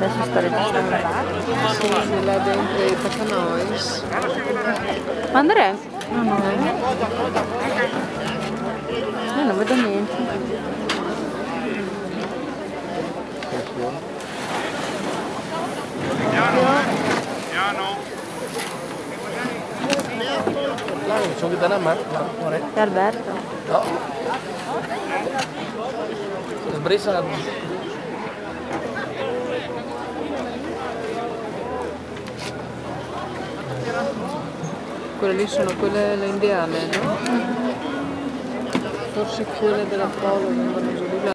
Adesso sta registrando. Sì, sì, là dentro i Pacanois. Ma Andrea? No, no. Io non vedo niente. Sono che da una È Alberto. No. Sbressa la Quelle lì sono quelle le indiane, no? Forse quelle della prova vengono giù.